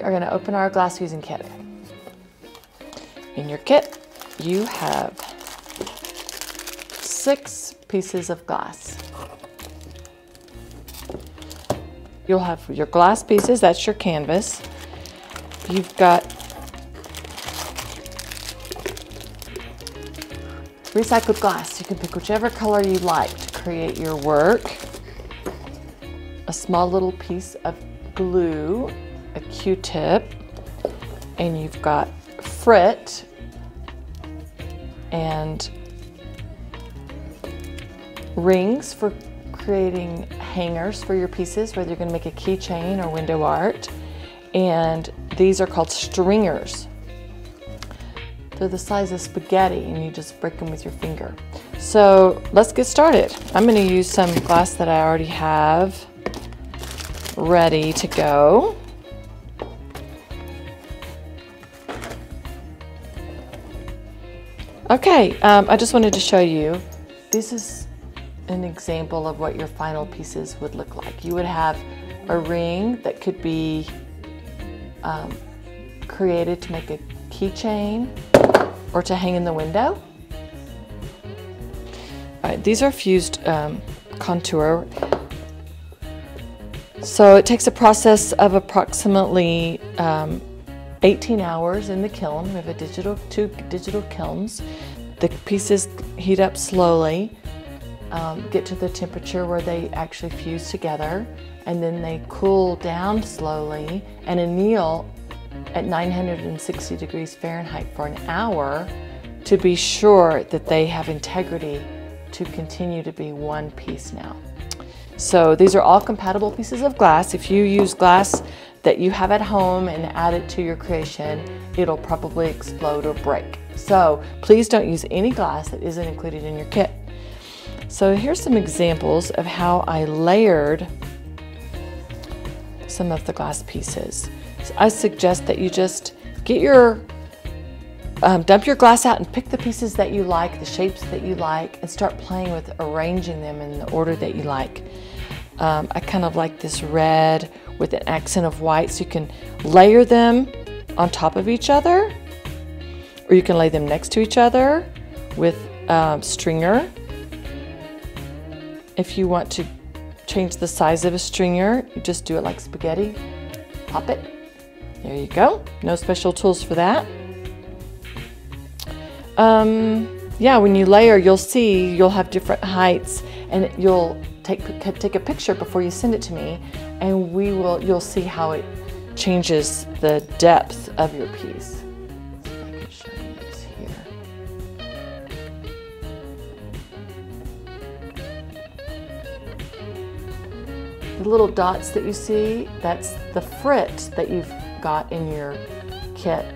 we are going to open our glass fusing kit. In your kit, you have six pieces of glass. You'll have your glass pieces, that's your canvas. You've got recycled glass. You can pick whichever color you like to create your work. A small little piece of glue, Q-tip, and you've got frit and rings for creating hangers for your pieces, whether you're going to make a keychain or window art. And these are called stringers. They're the size of spaghetti and you just break them with your finger. So let's get started. I'm going to use some glass that I already have ready to go. Okay, um, I just wanted to show you. This is an example of what your final pieces would look like. You would have a ring that could be um, created to make a keychain or to hang in the window. these are fused um, contour. So it takes a process of approximately um, 18 hours in the kiln. We have a digital two digital kilns. The pieces heat up slowly um, get to the temperature where they actually fuse together and then they cool down slowly and anneal at 960 degrees Fahrenheit for an hour to be sure that they have integrity to continue to be one piece now. So these are all compatible pieces of glass. If you use glass that you have at home and add it to your creation, it'll probably explode or break. So please don't use any glass that isn't included in your kit. So here's some examples of how I layered some of the glass pieces. So I suggest that you just get your, um, dump your glass out and pick the pieces that you like, the shapes that you like, and start playing with arranging them in the order that you like. Um, I kind of like this red with an accent of white, so you can layer them on top of each other, or you can lay them next to each other with um, stringer if you want to change the size of a stringer, you just do it like spaghetti. Pop it. There you go. No special tools for that. Um, yeah, when you layer, you'll see you'll have different heights and you'll take, take a picture before you send it to me and we will, you'll see how it changes the depth of your piece. The little dots that you see, that's the frit that you've got in your kit.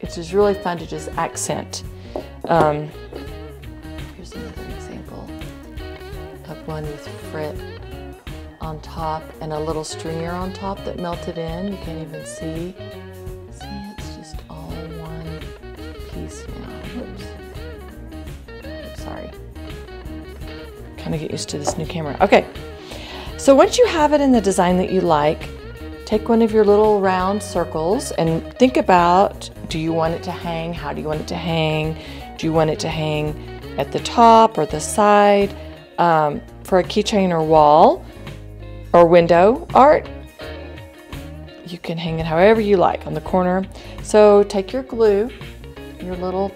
It's just really fun to just accent. Um, of one with frit on top and a little stringer on top that melted in. You can't even see. See, it's just all one piece now. Oops sorry. Kind of get used to this new camera. Okay. So once you have it in the design that you like, take one of your little round circles and think about, do you want it to hang? How do you want it to hang? Do you want it to hang at the top or the side um, for a keychain or wall or window art? You can hang it however you like on the corner. So take your glue, your little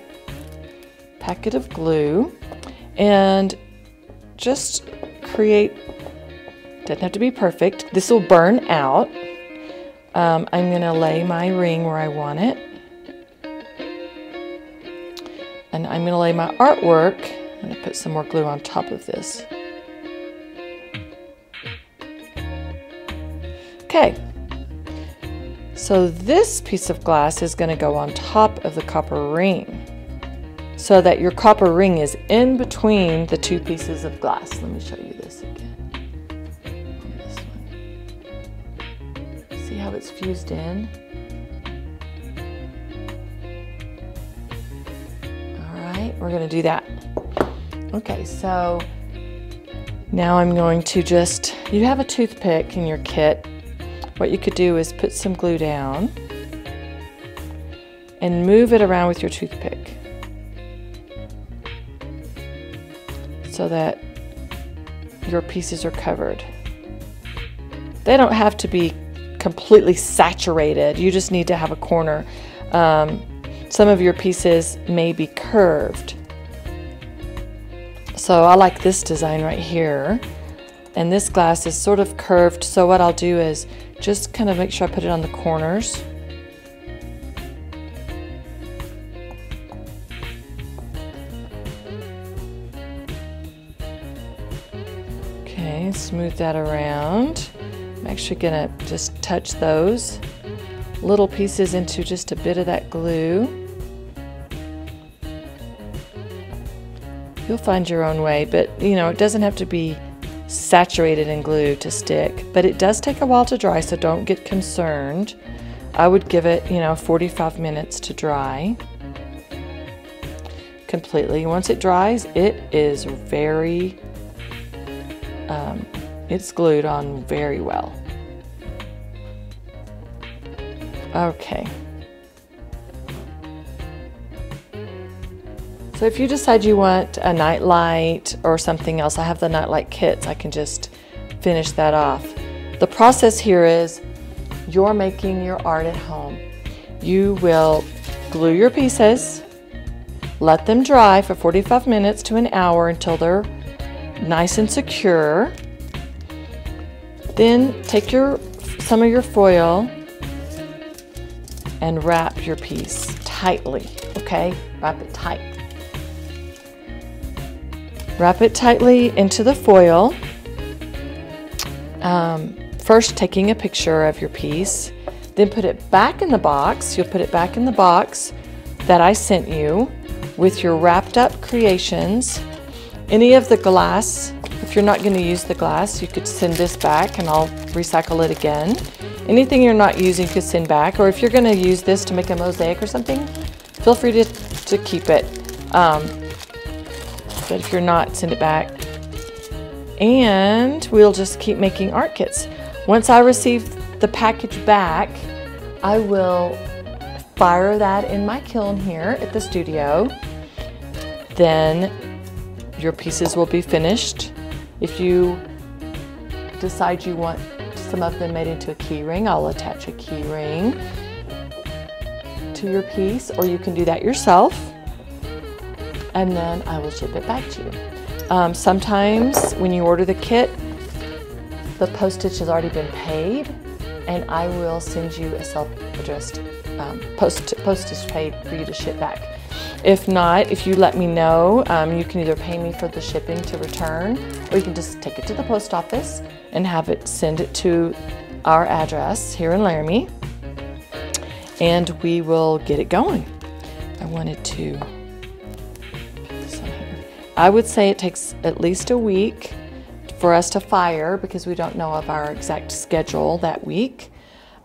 packet of glue, and just create doesn't have to be perfect. This will burn out. Um, I'm going to lay my ring where I want it. And I'm going to lay my artwork. I'm to put some more glue on top of this. Okay. So this piece of glass is going to go on top of the copper ring so that your copper ring is in between the two pieces of glass. Let me show you this again. See how it's fused in. All right, we're going to do that. Okay, so now I'm going to just, you have a toothpick in your kit. What you could do is put some glue down and move it around with your toothpick so that your pieces are covered. They don't have to be completely saturated. You just need to have a corner. Um, some of your pieces may be curved. So I like this design right here. And this glass is sort of curved. So what I'll do is just kind of make sure I put it on the corners. Okay, smooth that around. I'm actually gonna just touch those little pieces into just a bit of that glue. You'll find your own way, but you know, it doesn't have to be saturated in glue to stick, but it does take a while to dry, so don't get concerned. I would give it, you know, 45 minutes to dry completely. Once it dries, it is very um, it's glued on very well. Okay. So if you decide you want a night light or something else, I have the night light kits. I can just finish that off. The process here is you're making your art at home. You will glue your pieces, let them dry for 45 minutes to an hour until they're nice and secure. Then take your some of your foil and wrap your piece tightly, okay? Wrap it tight. Wrap it tightly into the foil. Um, first, taking a picture of your piece, then put it back in the box. You'll put it back in the box that I sent you with your wrapped up creations any of the glass, if you're not going to use the glass, you could send this back and I'll recycle it again. Anything you're not using, you could send back. Or if you're going to use this to make a mosaic or something, feel free to, to keep it. Um, but if you're not, send it back. And we'll just keep making art kits. Once I receive the package back, I will fire that in my kiln here at the studio. Then your pieces will be finished. If you decide you want some of them made into a key ring, I'll attach a key ring to your piece, or you can do that yourself. And then I will ship it back to you. Um, sometimes when you order the kit, the postage has already been paid, and I will send you a self-addressed um, post postage paid for you to ship back. If not, if you let me know, um, you can either pay me for the shipping to return, or you can just take it to the post office and have it send it to our address here in Laramie, and we will get it going. I wanted to I would say it takes at least a week for us to fire because we don't know of our exact schedule that week,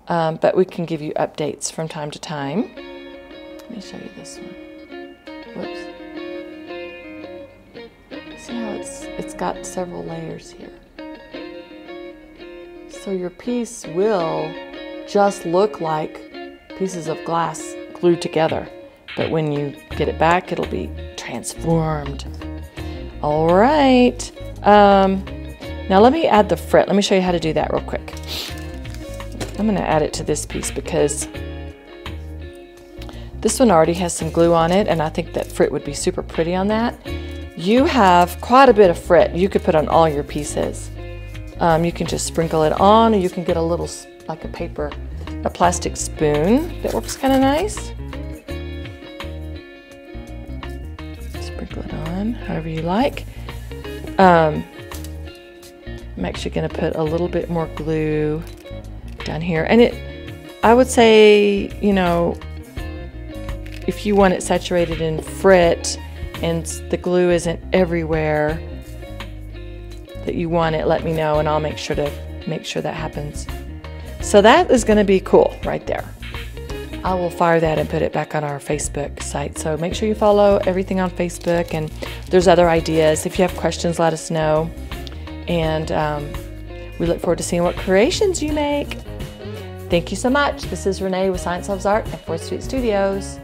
um, but we can give you updates from time to time. Let me show you this one. Whoops. See how it's, it's got several layers here. So your piece will just look like pieces of glass glued together. But when you get it back, it'll be transformed. All right. Um, now let me add the frit. Let me show you how to do that real quick. I'm going to add it to this piece because this one already has some glue on it, and I think that frit would be super pretty on that. You have quite a bit of frit you could put on all your pieces. Um, you can just sprinkle it on, or you can get a little, like a paper, a plastic spoon that works kind of nice. Sprinkle it on however you like. Um, I'm actually going to put a little bit more glue down here. And it, I would say, you know, if you want it saturated in frit and the glue isn't everywhere that you want it, let me know and I'll make sure to make sure that happens. So that is going to be cool right there. I will fire that and put it back on our Facebook site. So make sure you follow everything on Facebook and there's other ideas. If you have questions, let us know. And um, we look forward to seeing what creations you make. Thank you so much. This is Renee with Science Loves Art at 4th Street Studios.